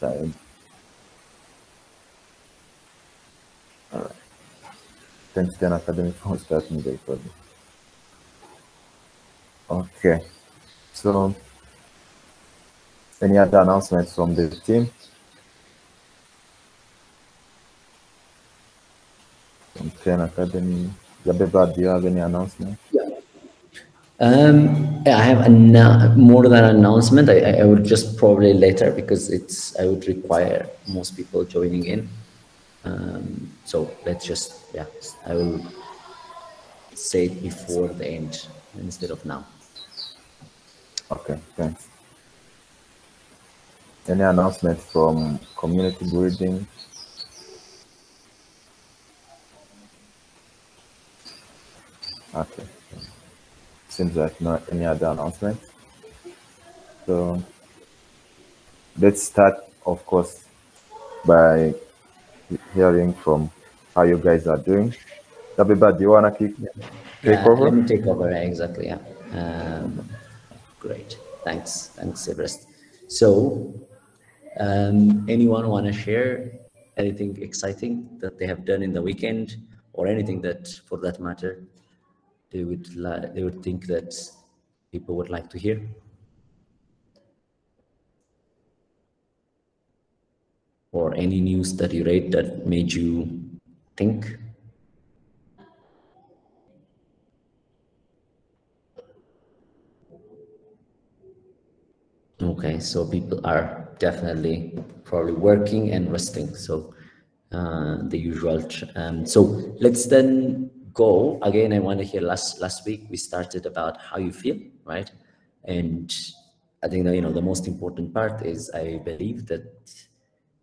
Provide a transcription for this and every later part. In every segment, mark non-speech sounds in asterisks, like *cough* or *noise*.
side. All right. Thanks, Ten Academy, for starting the recording. Okay. So, any other announcements from the team? From Ten Academy. Zabeba, do you have any announcement? Um, I have more than an announcement. I, I would just probably later because it's I would require most people joining in. Um, so let's just yeah, I will say it before the end instead of now. Okay, thanks. Any announcement from community building? Okay. Seems like not any other announcement. So let's start, of course, by hearing from how you guys are doing. Zabeba, do you want to keep, take yeah, over? Let me take over, exactly, yeah. Um, great, thanks, thanks, Everest. So, um, anyone want to share anything exciting that they have done in the weekend or anything that, for that matter, they would like they would think that people would like to hear? Or any news that you read that made you think? Okay, so people are definitely probably working and resting. So uh, the usual. Um, so let's then go again. I want to hear last last week we started about how you feel, right? And I think that you know the most important part is I believe that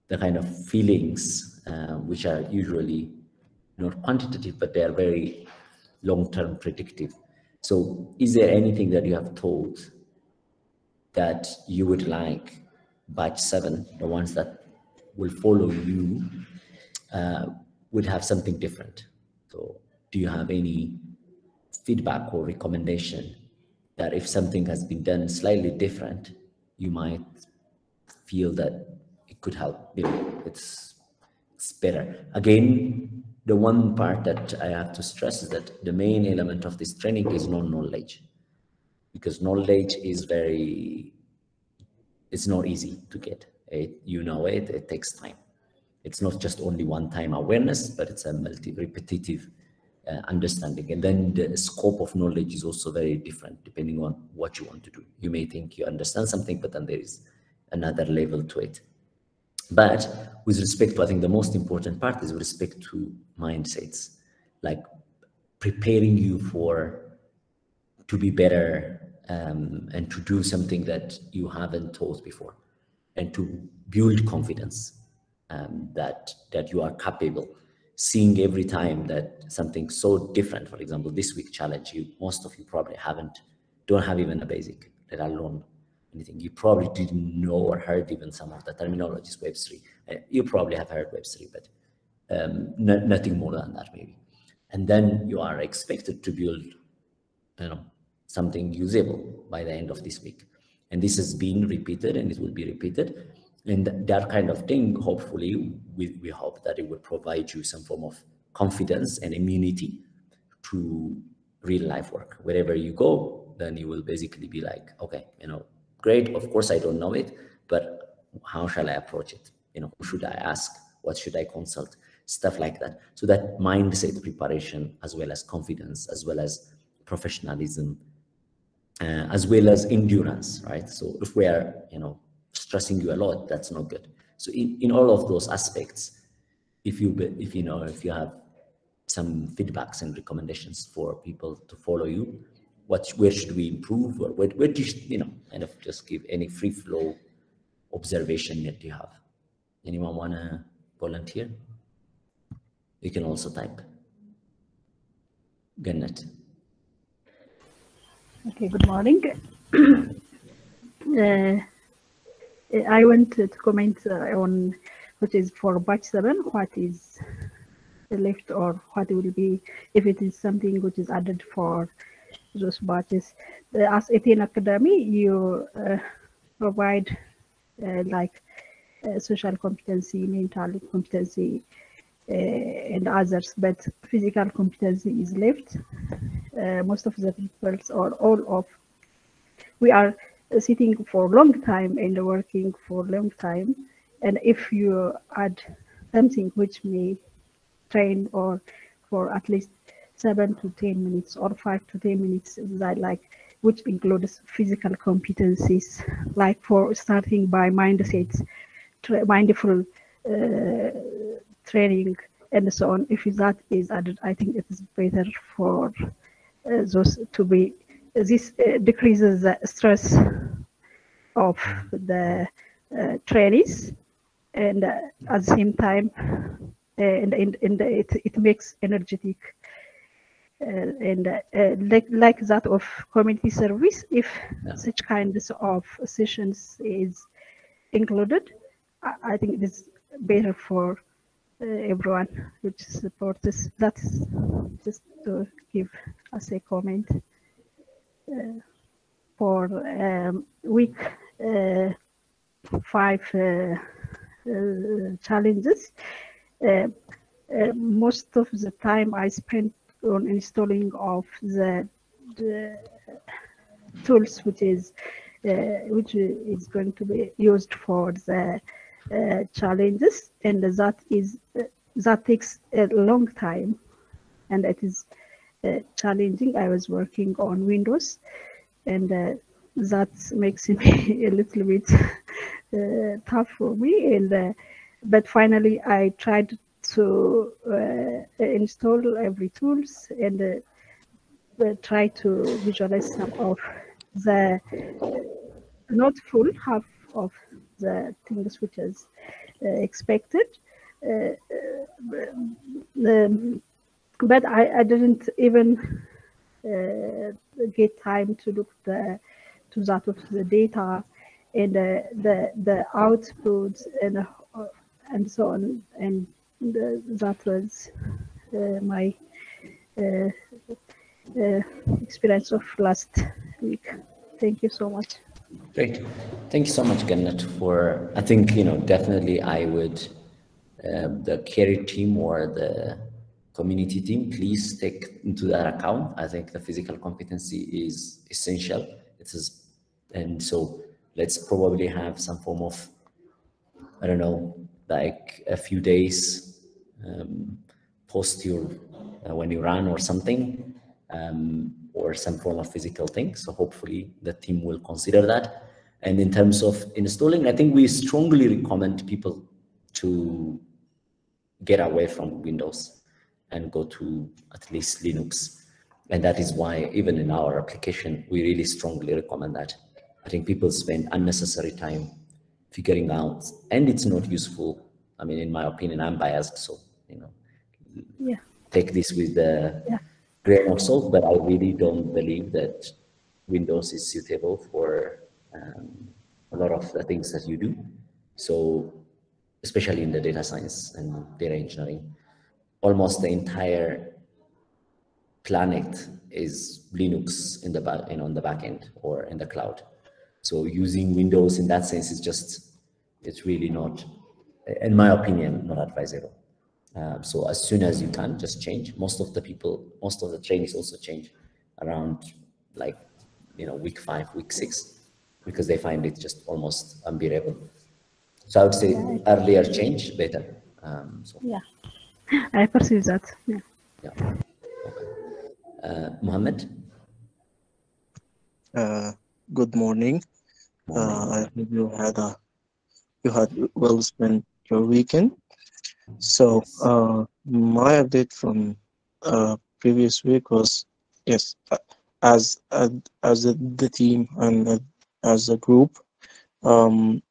the kind of feelings uh, which are usually not quantitative, but they are very long-term predictive. So is there anything that you have told that you would like batch seven, the ones that will follow you, uh, would have something different? So do you have any feedback or recommendation that if something has been done slightly different, you might feel that it could help, it's, it's better. Again, the one part that I have to stress is that the main element of this training is non-knowledge because knowledge is very, it's not easy to get. It, you know it, it takes time. It's not just only one time awareness, but it's a multi-repetitive uh, understanding. And then the scope of knowledge is also very different depending on what you want to do. You may think you understand something, but then there is another level to it. But with respect to, I think the most important part is with respect to mindsets, like preparing you for to be better um, and to do something that you haven't thought before and to build confidence um, that that you are capable seeing every time that something so different for example this week challenge you most of you probably haven't don't have even a basic let alone anything. You probably didn't know or heard even some of the terminologies Web3. Uh, you probably have heard Web3, but um, nothing more than that maybe. And then you are expected to build, you know, something usable by the end of this week. And this has been repeated and it will be repeated. And that kind of thing, hopefully, we, we hope that it will provide you some form of confidence and immunity to real life work. Wherever you go, then you will basically be like, okay, you know, great. Of course, I don't know it, but how shall I approach it? You know, who should I ask? What should I consult? Stuff like that. So that mindset preparation, as well as confidence, as well as professionalism, uh, as well as endurance, right? So if we are, you know, stressing you a lot, that's not good. So in, in all of those aspects, if you, if you know, if you have some feedbacks and recommendations for people to follow you, what where should we improve or where, where do you you know kind of just give any free flow observation that you have anyone want to volunteer you can also type Gannet. Okay, good morning. *clears throat* uh, I want to comment uh, on what is for batch 7, what is left or what will be, if it is something which is added for those batches. as Etienne Academy, you uh, provide uh, like uh, social competency, mental competency, uh, and others, but physical competency is left. Uh, most of the people or all of we are sitting for long time and working for long time. And if you add something which may train or for at least seven to 10 minutes or five to 10 minutes that like which includes physical competencies like for starting by mindsets mindful uh, training and so on if that is added i think it is better for uh, those to be this uh, decreases the stress of the uh, trainees and uh, at the same time and, and, and it, it makes energetic uh, and uh, like, like that of community service if Yeah. such kinds of sessions is included I, I think it is better for uh, everyone which supports this that's just to give us a comment for um, week uh, five challenges. Most of the time I spent on installing of the, the tools which is uh, which is going to be used for the uh, challenges. And that is uh, that takes a long time. And it is challenging. I was working on windows and uh, that makes *laughs* me a little bit uh, tough for me. And uh, but finally i tried to install every tools and try to visualize some of the not full half of the things which is uh, expected. Uh, um, but I, I didn't even uh, get time to look the to that of the data and uh, the the outputs and uh, and so on and the, that was uh, my uh, uh, experience of last week. Thank you so much. Great. Thank you so much, Gannat, for, I think, you know, definitely I would, um, the carry team or the community team, please take into that account. I think the physical competency is essential. It is, and so let's probably have some form of, I don't know, like a few days um, post your, uh, when you run or something, um, or some form of physical thing. So hopefully the team will consider that. And in terms of installing, I think we strongly recommend people to get away from Windows and go to at least Linux. And that is why even in our application, we really strongly recommend that. I think people spend unnecessary time figuring out, and it's not useful. I mean, in my opinion, I'm biased, so, you know, Yeah. take this with the Yeah. grain of salt, but I really don't believe that Windows is suitable for um, a lot of the things that you do. So, especially in the data science and data engineering, almost the entire planet is Linux in the back and on the back end or in the cloud. So using Windows in that sense is just, it's really not, in my opinion, not advisable. Um, so as soon as you can, just change. Most of the people, most of the trainees also change around like, you know, week five, week six, because they find it just almost unbearable. So I would say earlier change, better. Um, so Yeah. I perceive that. Yeah. yeah. Okay. Uh, Mohammed? Uh, good morning. Uh, I hope you had a you had well spent your weekend. So uh, my update from uh, previous week was yes, uh, as as, as the, the team and uh, as a group, um,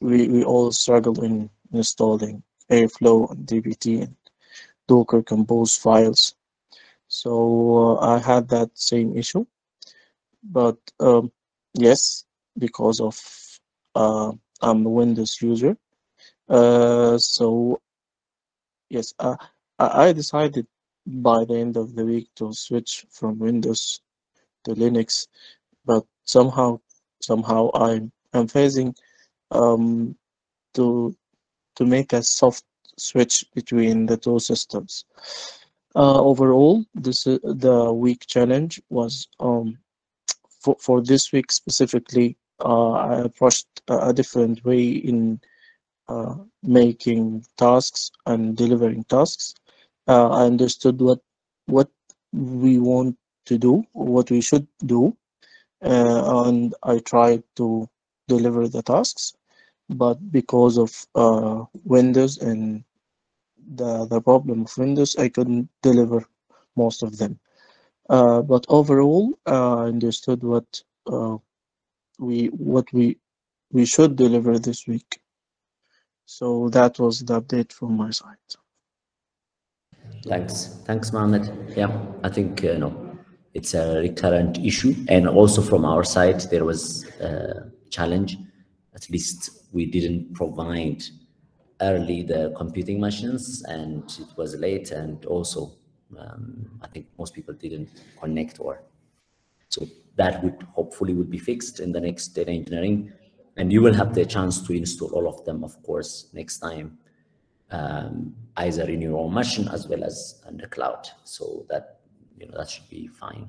we we all struggle in installing Airflow and DBT and Docker Compose files. So uh, I had that same issue but um, yes, because of uh, I'm a Windows user, uh, so yes, I I decided by the end of the week to switch from Windows to Linux, but somehow somehow I'm I'm facing um, to to make a soft switch between the two systems. Uh, overall, this uh, the week challenge was um, for for this week specifically. Uh, I approached a, different way in uh, making tasks and delivering tasks. Uh, I understood what what we want to do, what we should do, and I tried to deliver the tasks. But because of uh, Windows and the the problem of Windows, I couldn't deliver most of them. Uh, but overall, uh, I understood what uh, we what we we should deliver this week. So that was the update from my side. Thanks. Thanks, Mohammed. Yeah, I think, you know, it's a recurrent issue. And also from our side, there was a challenge. At least we didn't provide early the computing machines and it was late. And also, um, I think most people didn't connect or so that would hopefully would be fixed in the next data engineering. And you will have the chance to install all of them, of course, next time um, either in your own machine as well as on the cloud. So that you know that should be fine.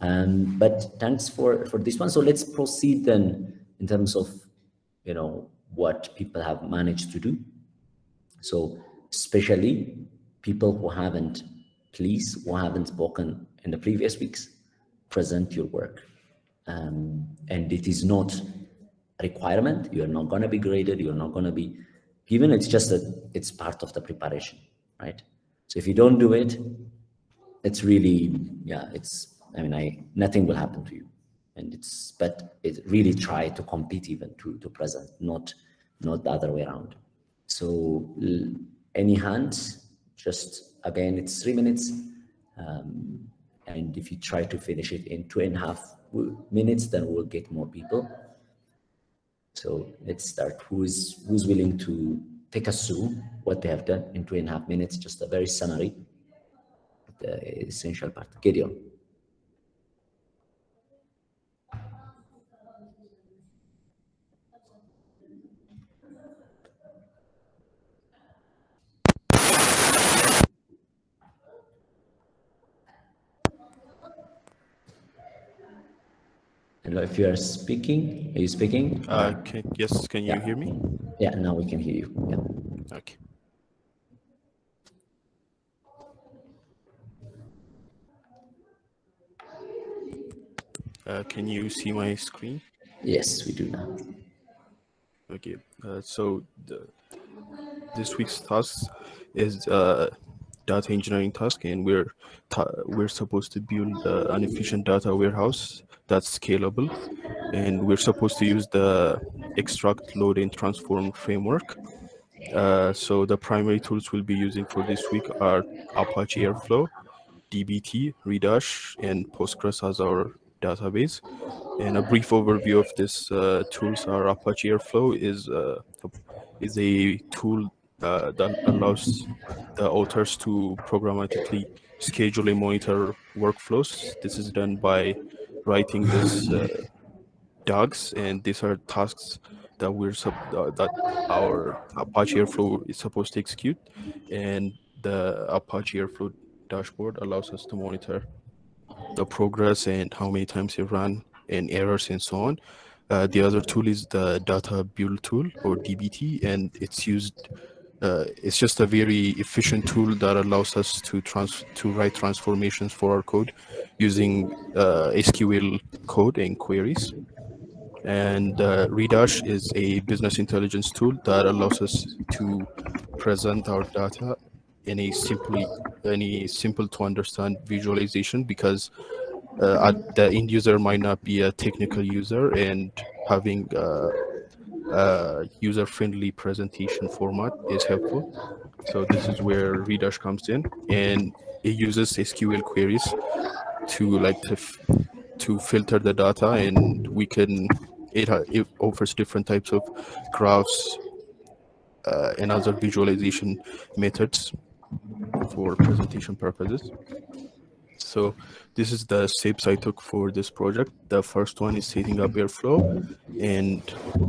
Um, but thanks for for this one. So let's proceed then in terms of you know what people have managed to do. So especially people who haven't, please, who haven't spoken in the previous weeks, present your work. Um, and it is not a requirement. You're not going to be graded. You're not going to be given it's just that it's part of the preparation right so if you don't do it it's really yeah it's i mean i nothing will happen to you and it's but it really try to compete even to to present not not the other way around so any hands just again it's three minutes um, and if you try to finish it in two and a half minutes then we'll get more people so let's start. Who's who's willing to take us through what they have done in two and a half minutes? Just a very summary, the essential part. Gideon. Hello, if you are speaking, are you speaking? Uh, can, yes, can you Yeah. hear me? Yeah, now we can hear you. Yeah. Okay. Uh, can you see my screen? Yes, we do now. Okay. Uh, so the, this week's task is uh, data engineering task, and we're we're supposed to build uh, an efficient data warehouse that's scalable, and we're supposed to use the extract, load, and transform framework. Uh, so the primary tools we'll be using for this week are Apache Airflow, DBT, Redash, and Postgres as our database. And a brief overview of this uh, tools are Apache Airflow is uh, is a tool uh, that allows the authors to programmatically schedule and monitor workflows. This is done by writing this uh, and these are tasks that we're uh, that our Apache Airflow is supposed to execute, and the Apache Airflow dashboard allows us to monitor the progress and how many times you run and errors and so on. Uh, the other tool is the data build tool or DBT, and it's used. Uh, it's just a very efficient tool that allows us to trans to write transformations for our code using uh, SQL code and queries. And uh, Redash is a business intelligence tool that allows us to present our data in a simply any simple to understand visualization because uh, the end user might not be a technical user and having uh, user-friendly presentation format is helpful. So this is where Redash comes in and it uses SQL queries to like to, to filter the data and we can it, it offers different types of graphs uh, and other visualization methods for presentation purposes. So this is the steps I took for this project. The first one is setting up Airflow and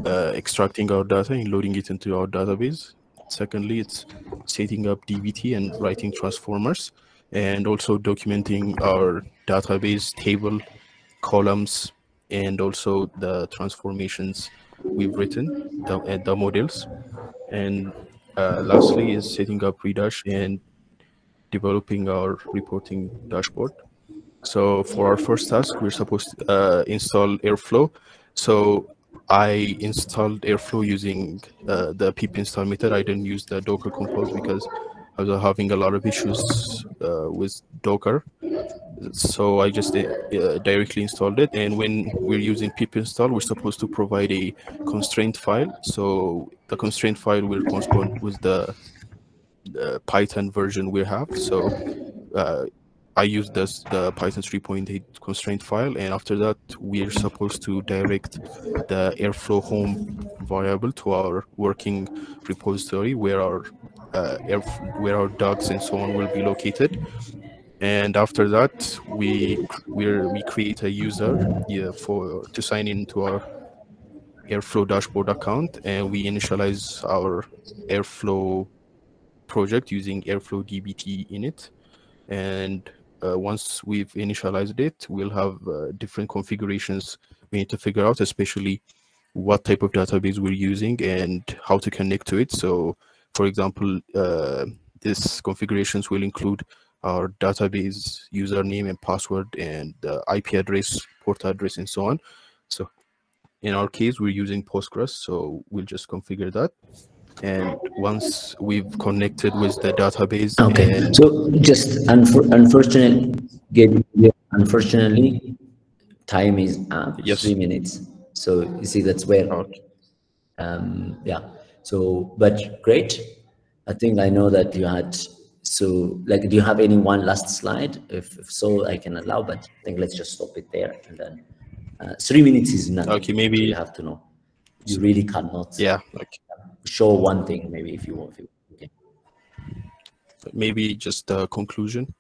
uh, extracting our data and loading it into our database. Secondly, it's setting up DBT and writing transformers and also documenting our database table, columns, and also the transformations we've written, the, the models. And uh, lastly is setting up Redash and developing our reporting dashboard. So for our first task, we're supposed to uh, install Airflow. So I installed Airflow using uh, the pip install method. I didn't use the Docker Compose because I was having a lot of issues uh, with Docker. So I just uh, directly installed it. And when we're using pip install, we're supposed to provide a constraint file. So the constraint file will correspond with the, the Python version we have. So uh, I use this the Python 3.8 constraint file, and after that, we're supposed to direct the Airflow home variable to our working repository where our uh, air, where our docs and so on will be located. And after that, we we we create a user yeah, for to sign into our Airflow dashboard account, and we initialize our Airflow project using Airflow DB init. And uh, once we've initialized it, we'll have uh, different configurations we need to figure out, especially what type of database we're using and how to connect to it. So, for example, uh, configurations will include our database username and password and IP address, port address, and so on. So in our case, we're using Postgres, so we'll just configure that and once we've connected with the database okay so just unfor- unfortunately unfortunately time is up Yes. three minutes. So you see that's where okay. um yeah. So but great. I think i know that you had so like do you have any one last slide? If, if so i can allow but i think let's just stop it there and then uh, three minutes is nothing Okay, maybe- you have to know. You really cannot yeah like show one thing maybe if you want to okay. maybe just the conclusion?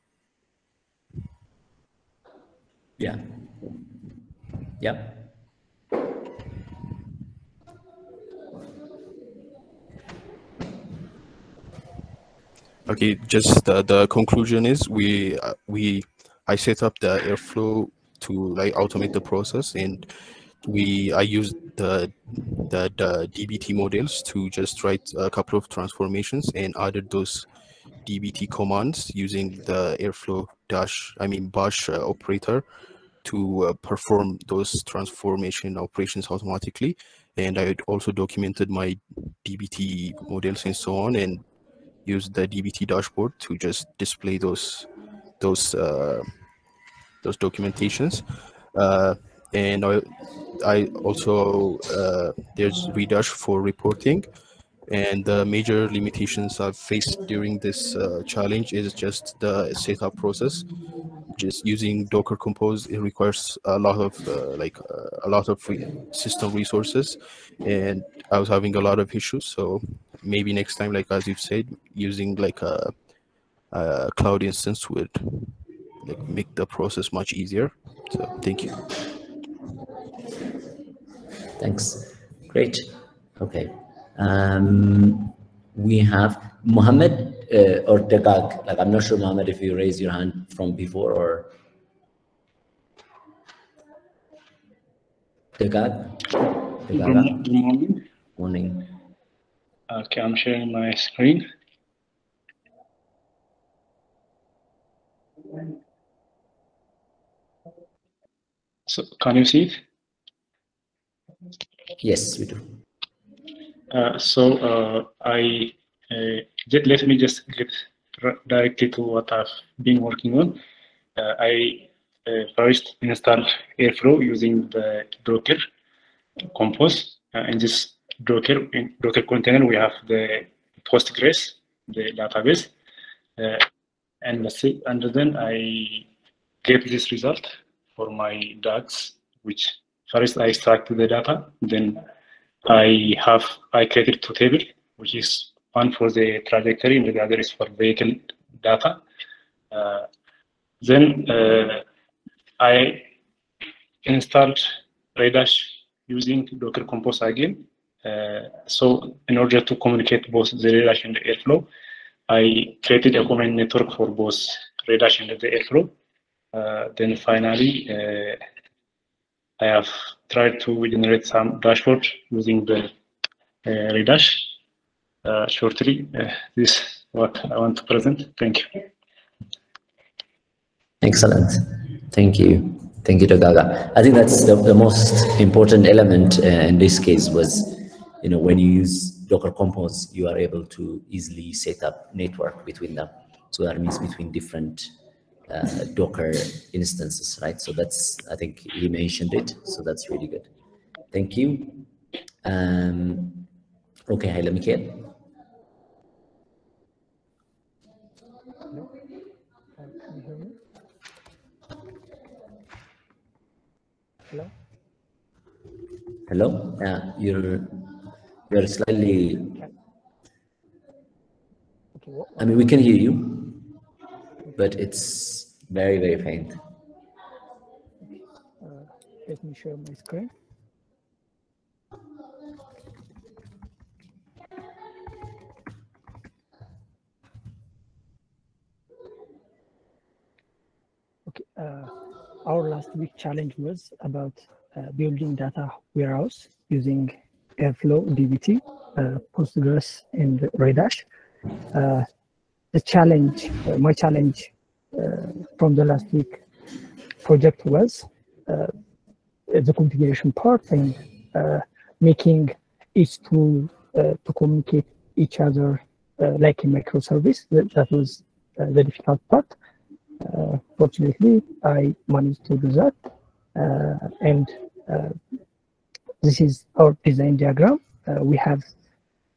Yeah. Yeah Okay, just the, the conclusion is we uh, we I set up the airflow to like automate the process and we I used the, the the DBT models to just write a couple of transformations and added those DBT commands using the airflow dash I mean bash uh, operator to uh, perform those transformation operations automatically and I also documented my DBT models and so on and used the DBT dashboard to just display those those uh, those documentations. And I, I also uh, there's Redash for reporting, and the major limitations I've faced during this uh, challenge is just the setup process. Just using Docker Compose, it requires a lot of uh, like uh, a lot of re- system resources, and I was having a lot of issues. So maybe next time, like as you've said, using like a, a cloud instance would like make the process much easier. So thank you. Thanks. Great. Okay. Um, we have Mohammed uh, or Degag. Like, I'm not sure, Mohammed, if you raised your hand from before or. Good good morning. Morning. Okay, I'm sharing my screen. So can you see it? Yes, we do. Uh, so uh, I uh, let me just get directly to what I've been working on. Uh, I uh, first installed Airflow using the Docker Compose. In this Docker in Docker container, we have the Postgres, the database, uh, and let's see, and then I get this result for my docs, which first I extract the data, then I have I created two tables, which is one for the trajectory and the other is for vehicle data. Uh, then uh, I installed Redash using Docker Compose again. Uh, so in order to communicate both the Redash and the Airflow, I created a command network for both Redash and the Airflow. Uh, then finally, uh, I have tried to generate some dashboard using the uh, Redash. Shortly, this is what I want to present. Thank you. Excellent. Thank you. Thank you, Dagaga. I think that's the, the most important element uh, in this case was, you know, when you use Docker Compose, you are able to easily set up network between them. So that means between different uh, Docker instances, right? So that's, I think he mentioned it. So that's really good. Thank you. Um, okay, Haile Mikhail. Hello? Hello? Yeah, you're you're slightly. I mean, we can hear you, but it's very very faint. uh, let me share my screen. Okay, uh, our last week challenge was about uh, building data warehouse using Airflow, DBT, uh, Postgres, and Redash. The challenge, my challenge uh, from the last week project was uh, the configuration part and uh, making each tool to communicate each other like a microservice. That, that was the difficult part. Uh, fortunately, I managed to do that. Uh, and uh, this is our design diagram. We have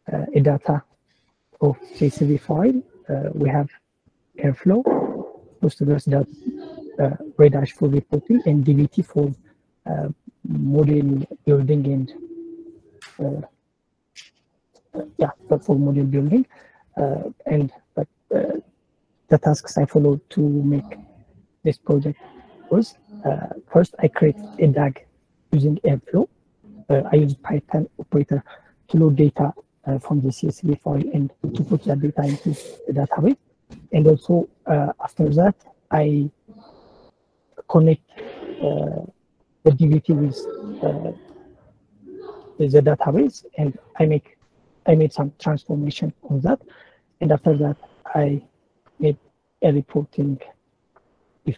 a data of CSV file. Uh, we have Airflow, Postgres data, uh, Redash for reporting, and DBT for uh, model building and uh, yeah, but for model building. Uh, and but uh, the tasks I followed to make this project was first I create a DAG using Airflow. I use Python operator to load data from the CSV file and to put that data into the database. And also uh, after that, I connect uh, the DBT with, uh, the database and I make I made some transformation on that. And after that, I made a reporting with,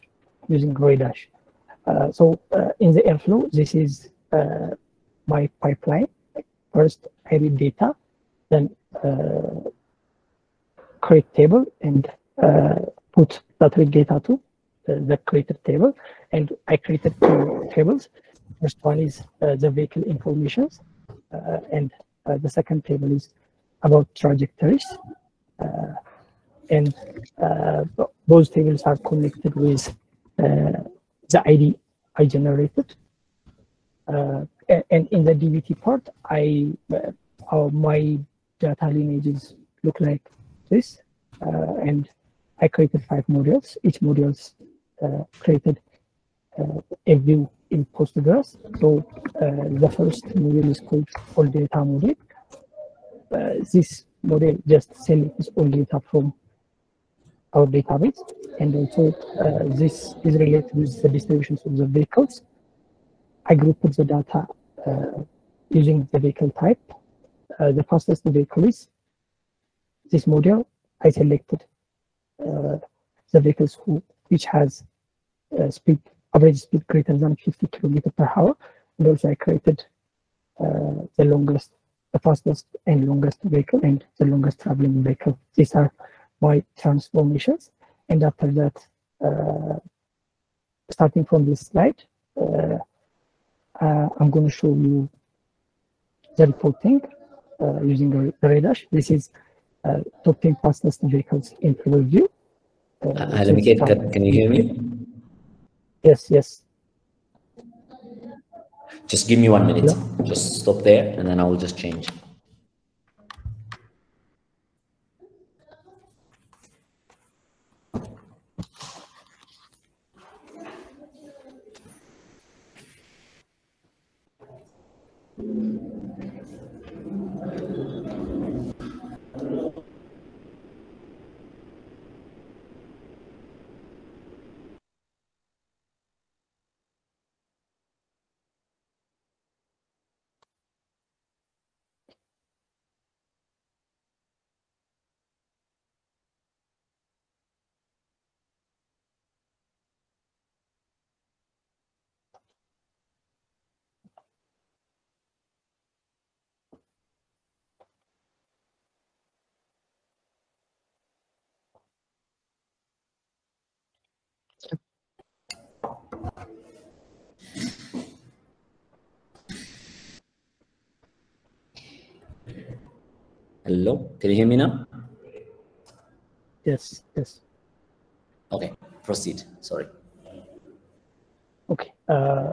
using Redash. Uh, so uh, in the Airflow, this is uh, my pipeline. First, I read data, then uh, create table and uh, put that read data to the created table. And I created two tables. First one is uh, the vehicle informations, and the second table is about trajectories. And those tables are connected with the ID I generated. Uh, and in the DBT part, I uh, uh, data lineages look like this, uh, and I created five modules. Each modules uh, created uh, a view in Postgres. So uh, the first module is called all data module. Uh, this model just selects all data from our database, and also uh, this is related with the distributions of the vehicles. I grouped the data using the vehicle type. Uh, the fastest vehicle is this module. I selected uh, the vehicles who which has uh, speed average speed greater than 50 kilometer per hour, and also I created uh, the longest, the fastest and longest vehicle and the longest traveling vehicle. These are my transformations, and after that, uh, starting from this slide, uh, I'm going to show you the reporting uh, using the Redash. This is uh, top 10 fastest vehicles in View. Uh, Uh, which let me is get, can, can you hear me? Yes, yes. Just give me one minute. Just stop there and then I will just change. Hello, can you hear me now? Yes, yes. Okay, proceed. Sorry. Okay. Uh,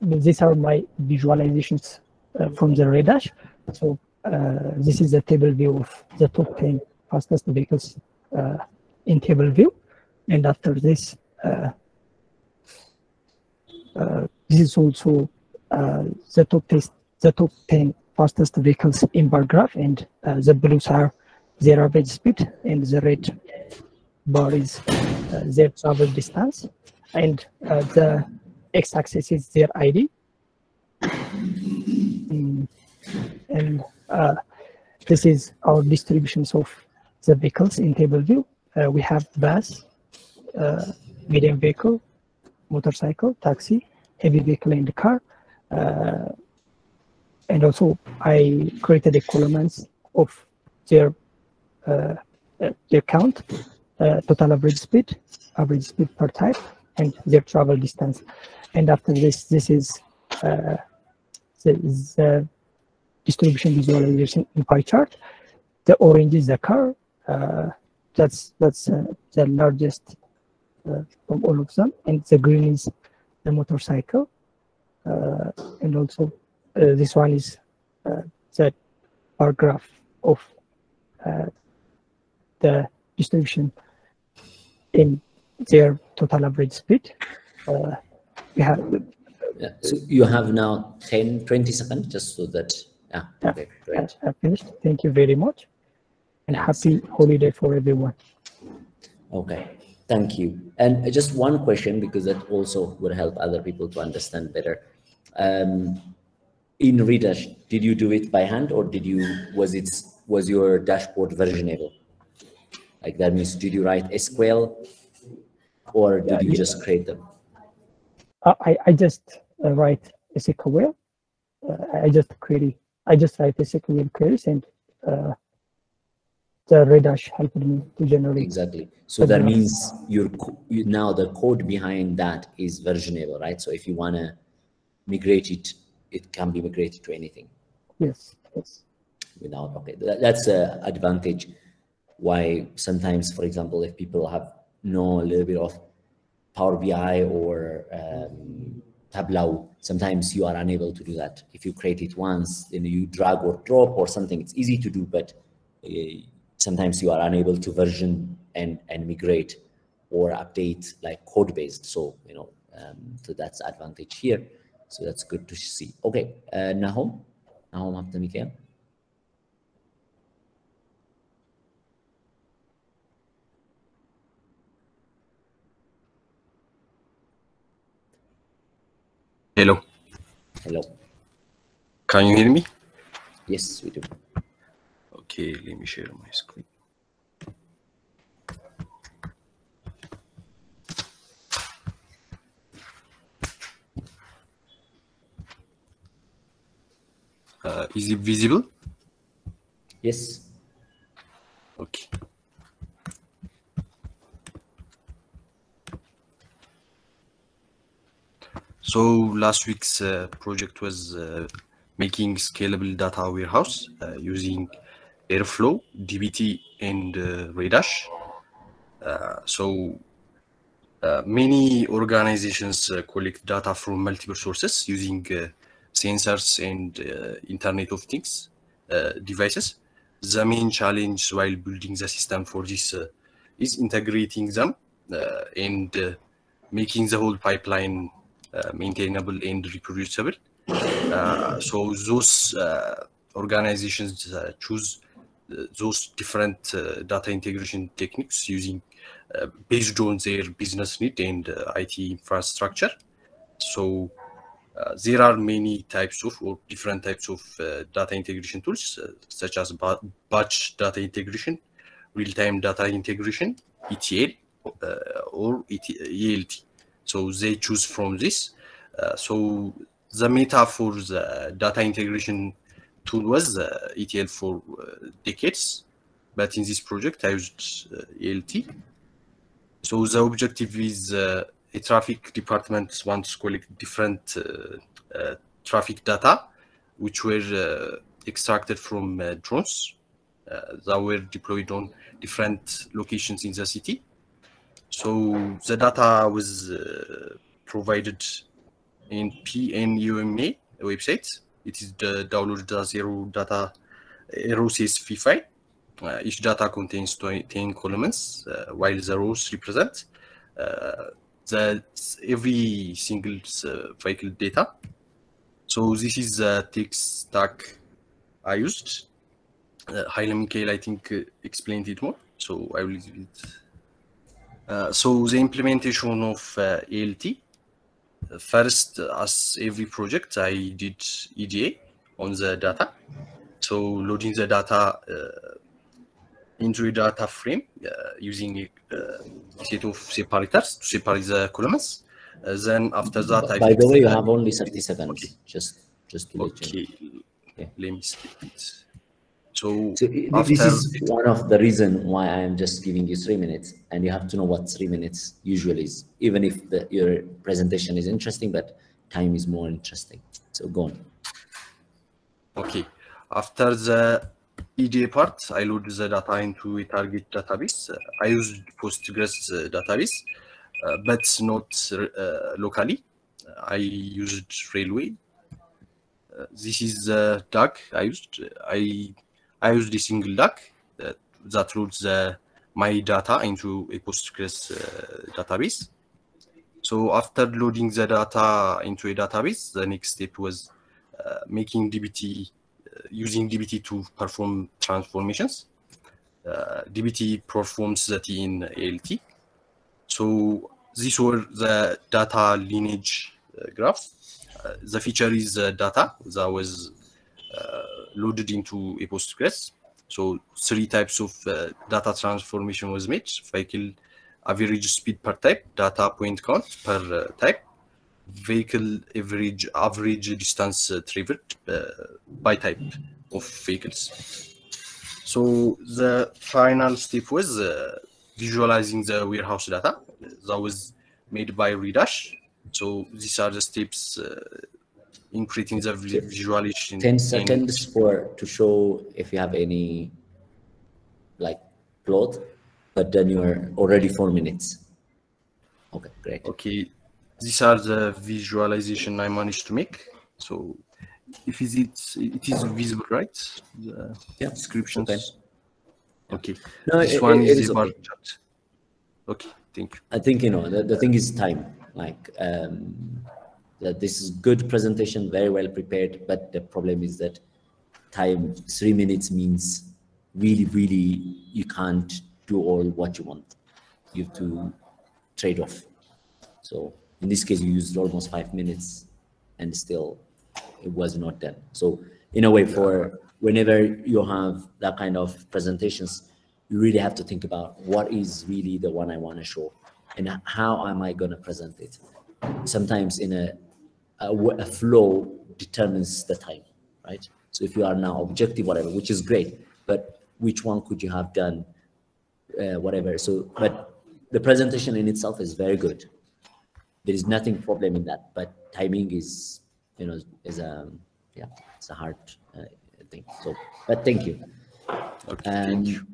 these are my visualizations uh, from the Redash. So uh, this is the table view of the top 10 fastest vehicles uh, in table view. And after this, uh, this is also uh, the top test, the top 10 fastest vehicles in bar graph, and uh, the blues are their average speed, and the red bar is uh, their travel distance, and uh, the x-axis is their ID. Mm, and uh, this is our distributions of the vehicles in table view. Uh, we have bus, uh, medium vehicle, motorcycle, taxi, heavy vehicle, and car. Uh, and also, I created a columns of their uh, uh, their count, uh, total average speed, average speed per type, and their travel distance. And after this, this is uh, the, the distribution visualization in pie chart. The orange is the car. That's that's the largest from all of them, and the green is the motorcycle, uh, and also uh, this one is uh, the bar graph of uh, the distribution in their total average speed. Uh, we have Yeah, so you have now 10, 20 seconds just so that, yeah, Yeah. okay, great. uh, finished. Thank you very much, and happy holiday for everyone. Okay, thank you. And just one question because that also would help other people to understand better. Um, in Redash, did you do it by hand or did you, was it, was your dashboard versionable? Like that means, did you write SQL or did you just create them? Uh, I I just uh, write SQL. Uh, I just query. I just write SQL queries, and uh, the Redash helped me to generate. Exactly. So that means your you, now the code behind that is versionable, right? So if you want to migrate it, it can be migrated to anything Yes, yes. without, okay, that, that's a advantage. Why sometimes, for example, if people have know a little bit of Power BI or um, Tableau, sometimes you are unable to do that. If you create it once, then you drag or drop or something, it's easy to do, but uh, sometimes you are unable to version and, and migrate or update like code based. So, you know, um, so that's advantage here. So that's good to see. Okay, uh, Nahom, Nahom Abdul Mikael. Hello. Hello. Can you hear me? Yes, we do. Okay, let me share my screen. Uh, is it visible? Yes. Okay. So last week's uh, project was uh, making scalable data warehouse uh, using Airflow, DBT, and uh, Redash. Uh, so uh, many organizations collect data from multiple sources using sensors and Internet of Things devices. The main challenge while building the system for this is integrating them and making the whole pipeline uh, maintainable and reproducible. Uh, so those uh, organizations choose those different uh, data integration techniques using uh, based on their business need and uh, IT infrastructure. So uh, there are many types of or different types of uh, data integration tools, uh, such as batch data integration, real-time data integration, ETL, uh, or ET- ELT. So they choose from this. Uh, so the meta for the data integration tool was uh, ETL for uh, decades, but in this project I used uh, ELT. So the objective is uh, a traffic department wants to collect different uh, uh, traffic data, which were uh, extracted from uh, drones uh, that were deployed on different locations in the city. So the data was uh, provided in pNEUMA website. It is the download zero data row CSV file. Uh, each data contains 10 columns, uh, while the rows represent uh, the every single uh, vehicle data. So this is the tech stack I used. Uh, Haile Mikhail, I think, uh, explained it more, so I will leave it. Uh, so the implementation of uh, uh, First, as every project, I did EDA on the data. So loading the data uh, into a data frame uh, using a uh, set of separators to separate the columns. Uh, then after that, I By the way, you have only 30 seconds. Okay. Just, just to let you know. Okay, let me skip it. So, So this is one of the reason why I am just giving you three minutes, and you have to know what three minutes usually is, even if the, your presentation is interesting, but time is more interesting. So go on. Okay. After the EDA part, I load the data into a target database. Uh, I used Postgres uh, database, uh, but not uh, locally. I used Railway. Uh, this is the DAG I used. I I use the single DAG that, that loads the, my data into a Postgres uh, database. So after loading the data into a database, the next step was uh, making DBT, uh, using DBT to perform transformations. Uh, DBT performs that in ALT. So these were the data lineage uh, graph. Uh, the feature is uh, data that was loaded into a Postgres. So three types of uh, data transformation was made: vehicle average speed per type, data point count per uh, type, vehicle average average distance uh, traveled uh, by type of vehicles. So the final step was uh, visualizing the warehouse data that was made by Redash. So these are the steps uh, in creating the visualization. 10 and- seconds for to show if you have any like plot, but then you're already four minutes. Okay, great. Okay, these are the visualization I managed to make. So if is it it is visible, right? The Yeah, descriptions. okay. Okay. No, this it- one it- is it is the bar okay. Okay, thank you. I think you know the, the thing is time. Like um, this is good presentation, very well prepared, but the problem is that time three minutes means really, really you can't do all what you want. You have to trade off. So in this case, you used almost five minutes, and still it was not done. So in a way, for whenever you have that kind of presentations, you really have to think about what is really the one I want to show, and how am I going to present it. Sometimes in a, a w- a flow determines the time, right? So if you are now objective, whatever, which is great, but which one could you have done, uh, whatever. So, but the presentation in itself is very good. There is nothing problem in that, but timing is, you know, is a, yeah, it's a hard uh, thing. So, but thank you. Okay, thank you. And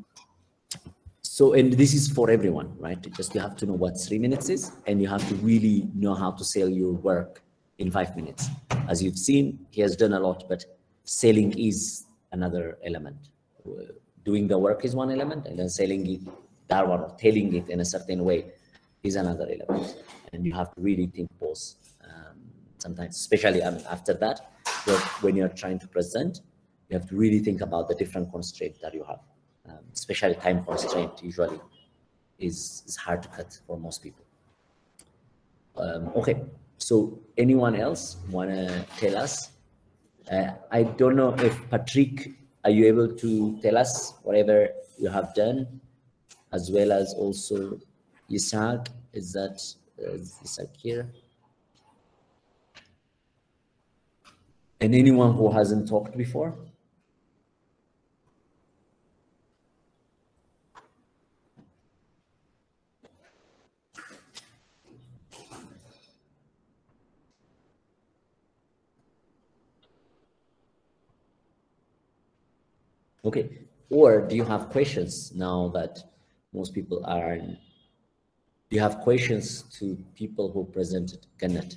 so, and this is for everyone, right? Just you have to know what three minutes is, and you have to really know how to sell your work in five minutes. As you've seen, he has done a lot, but selling is another element. Uh, Doing the work is one element, and then selling it, one, or telling it in a certain way is another element. And you have to really think both um, sometimes, especially after that, when you're trying to present, you have to really think about the different constraints that you have, um, especially time constraint usually is, is hard to cut for most people. Um, okay, so anyone else want to tell us? Uh, I don't know if Patrick, are you able to tell us whatever you have done, as well as also Isaac, is that uh, Isaac here? And anyone who hasn't talked before? Okay, or do you have questions now that most people are, do you have questions to people who presented Gannet?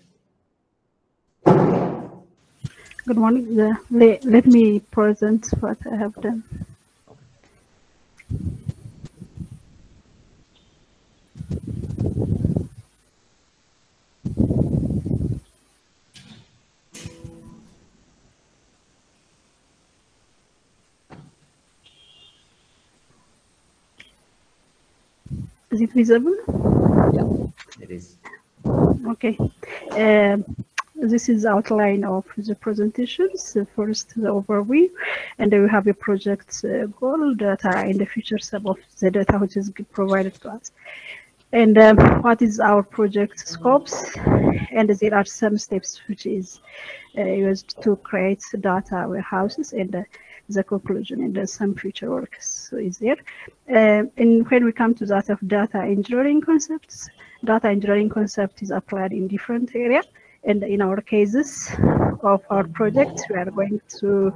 Good morning. Uh, let, let me present what I have done. Is it visible? Yeah, it is. Okay. Um, this is outline of the presentations. First, the overview, and then we have a project uh, goal, data, and the future some of the data which is provided to us. And um, what is our project scopes? And there are some steps which is uh, used to create data warehouses and uh, the conclusion and then some future work so is there. Uh, and when we come to that of data engineering concepts, data engineering concept is applied in different area And in our cases of our project, we are going to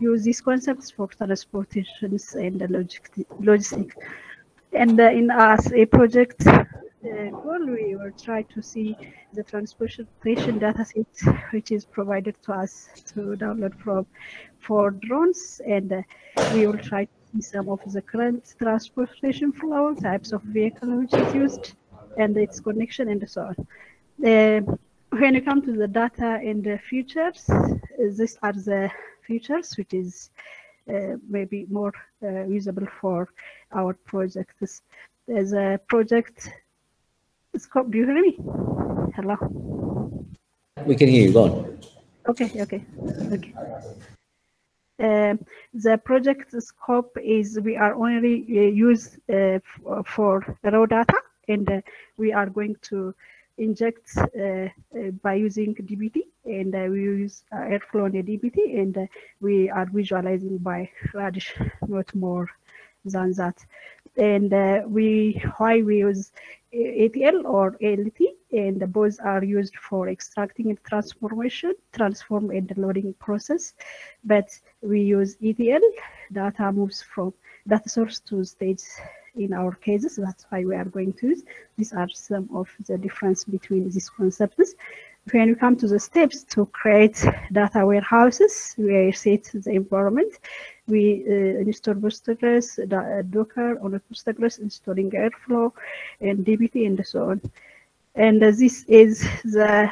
use these concepts for transportations and logistics. And uh, in as a project uh, goal, we will try to see the transportation data set, which is provided to us to download from for drones. And uh, we will try to see some of the current transportation flow, types of vehicle which is used, and its connection, and so on. Uh, when you come to the data and the futures, these are the futures, which is maybe more uh, usable for our projects. There's a project scope. Do you hear me? Hello. We can hear you. Go on. Okay. Okay. Okay. Uh, the project scope is we are only uh, use uh, for raw data, and we are going to inject uh, uh, by using DBT and uh, we use Airflow and DBT and we are visualizing by Redash, not more than that. And we why we use ATL or ALT and both are used for extracting and transformation, transform and loading process. But we use ETL, data moves from data source to stage in our cases. That's why we are going to use. These are some of the difference between these concepts. When we come to the steps to create data warehouses, we set the environment. We uh, install Postgres, Docker on Postgres, installing Airflow and DBT and so on. And uh, this is the,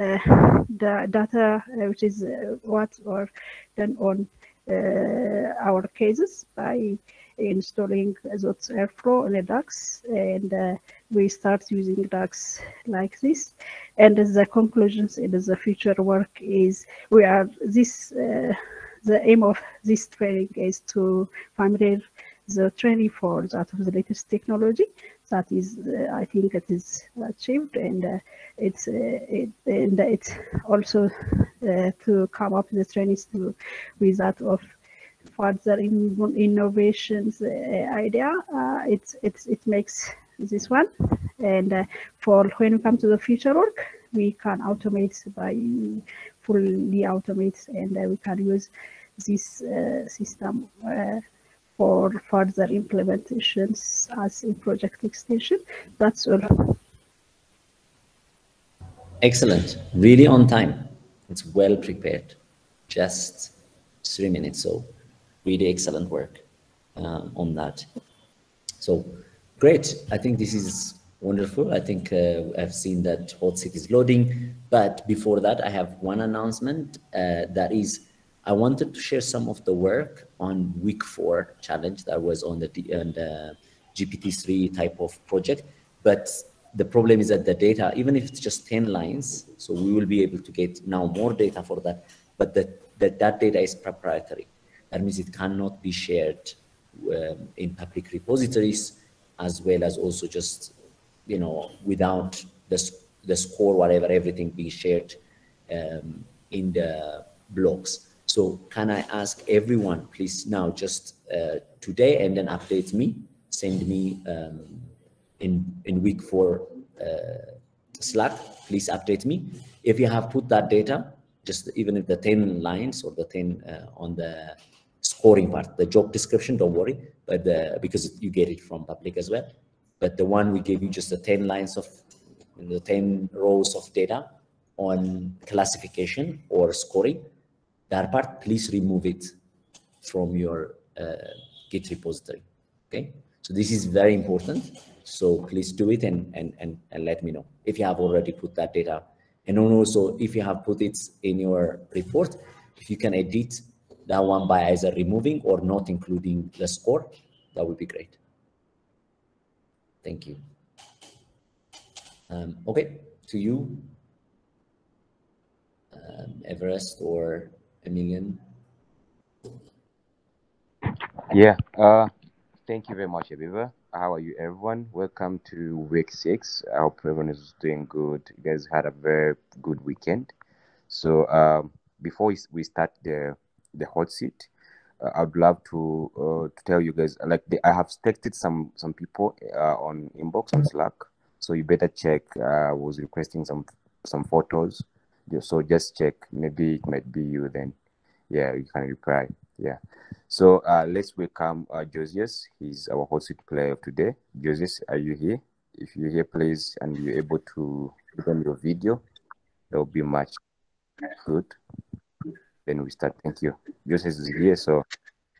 uh, the data uh, which is uh, what are done on uh, our cases by installing Azot's Airflow on a DAGs, and uh, we start using DAGs like this. And the conclusions in the future work is we are this. Uh, the aim of this training is to familiar the training for that of the latest technology. That is, uh, I think it is achieved, and uh, it's uh, it, and it's also uh, to come up the trainings to with that of further in, innovations uh, idea. Uh, it's it's it makes this one, and uh, for when we come to the future work, we can automate by fully automate, and we can use this system for further implementations as a project extension. That's all. Excellent. Really on time. It's well prepared. Just three minutes. So really excellent work um, on that. So great. I think this is Wonderful. I think uh, I've seen that hot seat is loading. But before that, I have one announcement uh, that is I wanted to share some of the work on week four challenge that was on the, on the GPT-3 type of project. But the problem is that the data, even if it's just 10 lines, so we will be able to get now more data for that, but that, that, that data is proprietary. That means it cannot be shared um, in public repositories as well as also just, you know, without the, the score, whatever, everything being shared um, in the blogs. So can I ask everyone, please now just uh, today and then update me, send me um, in, in week four uh, Slack, please update me. If you have put that data, just even if the 10 lines or the 10 uh, on the scoring part, the job description, don't worry, but the, because you get it from public as well. But the one we gave you just the 10 lines of the 10 rows of data on classification or scoring, that part, please remove it from your uh, Git repository. Okay, so this is very important. So please do it and, and, and, and let me know if you have already put that data. And also if you have put it in your report, if you can edit that one by either removing or not including the score, that would be great. Thank you. Um, okay, to you, um, Everest or Emilian. Yeah, uh, thank you very much, Abiba. How are you, everyone? Welcome to week six. I hope everyone is doing good. You guys had a very good weekend. So, um, before we start the the hot seat, uh, I'd love to uh, to tell you guys like the, I have texted some some people uh, on inbox on Slack. So you better check. I was requesting some some photos. So just check. Maybe it might be you then. Yeah, you can reply. Yeah. So uh, let's welcome uh, Josias. He's our hot seat player of today. Josias, are you here? If you're here, please, and you're able to on your video, that will be much good. Then we start. Thank you. Josias is here, so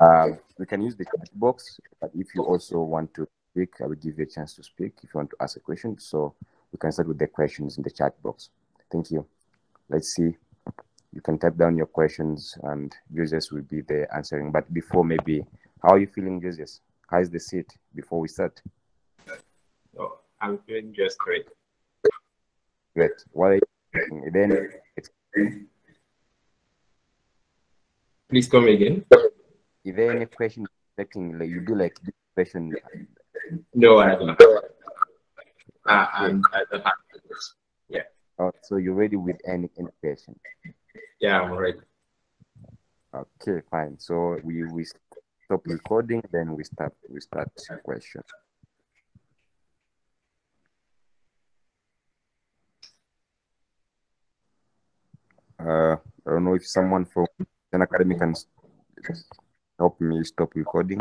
uh, we can use the chat box. But if you also want to speak, I will give you a chance to speak if you want to ask a question. So we can start with the questions in the chat box. Thank you. Let's see you can type down your questions and Joseph will be there answering. But before maybe, how are you feeling, Joseph? How is the seat before we start? Oh, I'm feeling just great. Great. You Then Please come again. Is there any question like you do like this question? No, I don't. Uh, I'm, I don't have this. Yeah. Oh, so you're ready with any, any question? Yeah, I'm ready. Okay, fine. So we we stop recording, then we start we start question. Uh, I don't know if someone from an academy can help me stop recording.